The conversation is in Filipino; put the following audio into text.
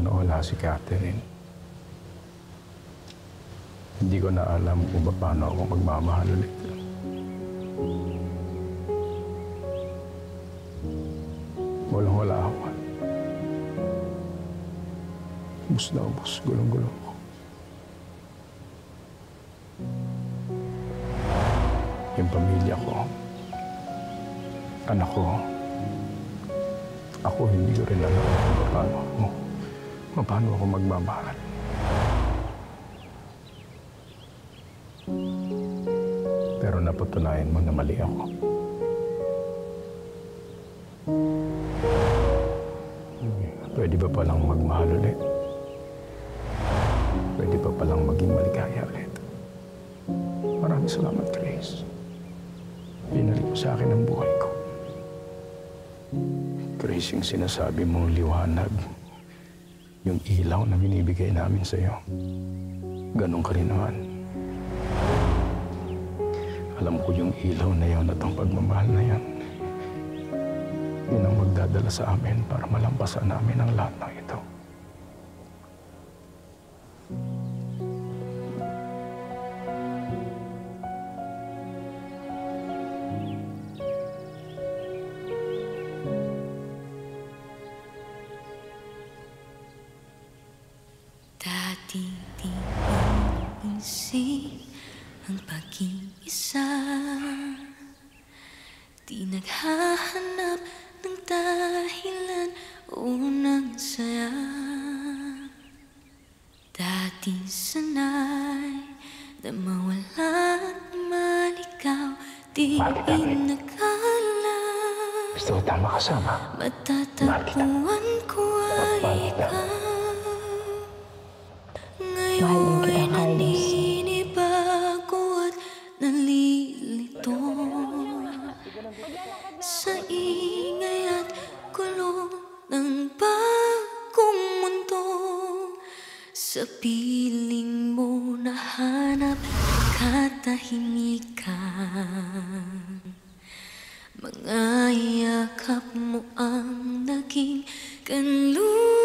Nung nawala si Catherine, hindi ko na alam kung paano ako magmamahal ulit. Walang wala ako. Ubus na ubus, gulong-gulong ko. Yung pamilya ko, anak ko, ako hindi ko rin alam kung paano paano ako magmamahal. Pero napatunayan mo na mali ako. Pwede ba palang magmahal ulit? Pwede ba palang maging maligaya ulit? Maraming salamat, Grace. Binalik mo sa akin ang buhay ko. Grace, yung sinasabi mong liwanag, yung ilaw na binibigay namin sa iyo, ganun ka rin naman. Alam ko yung ilaw na yon at ang pagmamahal na yan, yun ang magdadala sa amin para malampasan namin ang lahat ng ito. Dati di ko isip ang pag-iisa. Di naghahanap ng dahilan o ng saya. Dati sanay na mawala at malikaw Di inakala Gusto ko tama kasama. Matatagpuan ko ay ikaw Mahal din kita, Carlos. naninibago at nalilito Sa ingay at gulo ng bagong mundo Sa piling mo nahanap katahimikan mga yakap mo ang naging kanlungan